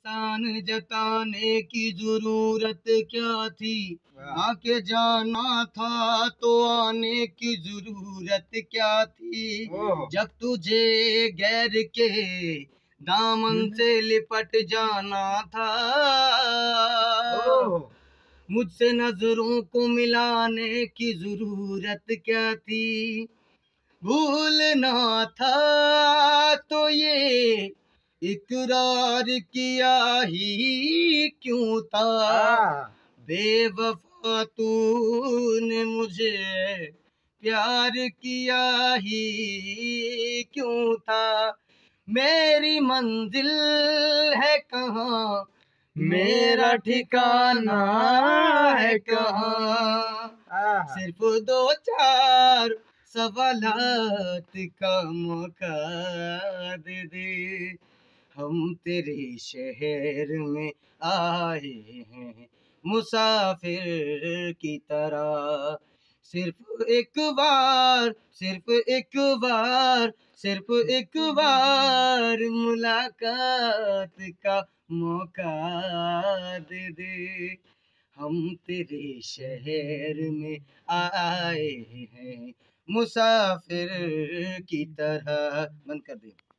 शान जताने की ज़रूरत क्या थी? आके जाना था तो आने की ज़रूरत क्या थी? जब तुझे गैर के दामन से लिपट जाना था। मुझसे नज़रों को मिलाने की ज़रूरत क्या थी? भूलना था तो ये इकरार किया ही क्यों था? हाँ। बेवफा तूने मुझे प्यार किया ही क्यों था? मेरी मंजिल है कहाँ? मेरा ठिकाना है कहाँ? सिर्फ़ दो चार सवालात का मौका दे दे। हम तेरे शहर में आए हैं। मुसाफिर की तरह सिर्फ़ एक बार, सिर्फ़ एक बार, सिर्फ़ एक बार मुलाकात का मौका दे दे। हम तेरे शहर में आए हैं। मुसाफिर की तरह बंद कर दे।